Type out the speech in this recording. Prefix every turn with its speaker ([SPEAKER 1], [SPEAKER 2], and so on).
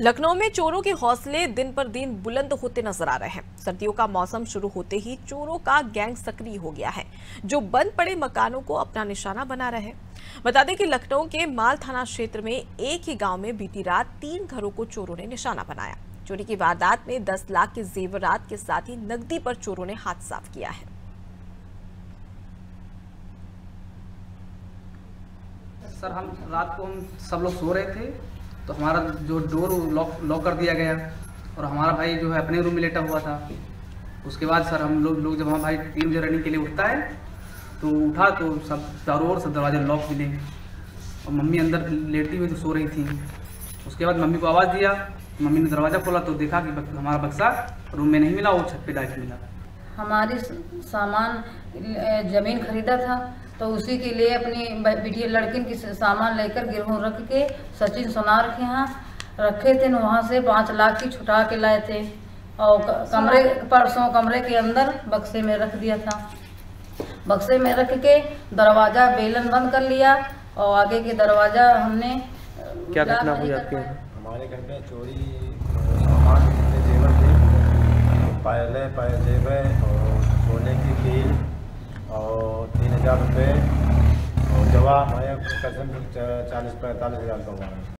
[SPEAKER 1] लखनऊ में चोरों के हौसले दिन पर दिन बुलंद होते नज़र आ रहे हैं। सर्दियों का मौसम शुरू होते ही चोरों का गैंग सक्रिय हो गया है, जो बंद पड़े मकानों को अपना निशाना बना रहे हैं। बता दें कि लखनऊ के माल थाना क्षेत्र में एक ही गाँव में बीती रात तीन घरों को चोरों ने निशाना बनाया। चोरी की वारदात में 10 लाख के जेवरात के साथ ही नकदी पर चोरों ने हाथ साफ़ किया है।
[SPEAKER 2] सर, हम रात को हम सब लोग सो रहे थे। तो हमारा जो डोर लॉक लॉक कर दिया गया। और हमारा भाई जो है, अपने रूम में लेटा हुआ था। उसके बाद सर, हम लोग लोग जब हमारा भाई तीन बजे रनिंग के लिए उठता है तो उठा तो सब चारों ओर सब दरवाजे लॉक मिले और मम्मी अंदर लेटी हुई तो सो रही थी। उसके बाद मम्मी को आवाज़ दिया। मम्मी ने दरवाज़ा खोला तो देखा कि हमारा बक्सा रूम में नहीं मिला, वो छत पे डायरेक्ट मिला।
[SPEAKER 3] हमारी सामान ज़मीन खरीदा था। तो उसी के लिए अपनी बिटिया लड़किन की सामान लेकर गिरहू रख के सचिन सोनार के यहाँ रखे थे न वहाँ से पाँच लाख की छुटा के लाए थे। और कमरे परसों कमरे के अंदर बक्से में रख दिया था। बक्से में रख के दरवाज़ा बेलन बंद कर लिया और आगे के दरवाज़ा हमने
[SPEAKER 4] क्या घटना हुई आपके?
[SPEAKER 5] हमारे घर में चोरी सामान जेवर थे? पायलें पायल जेवर और सोने की कील और तीन हज़ार रुपये और जवाब हमारे कसम चालीस पैंतालीस हज़ार का हुआ। है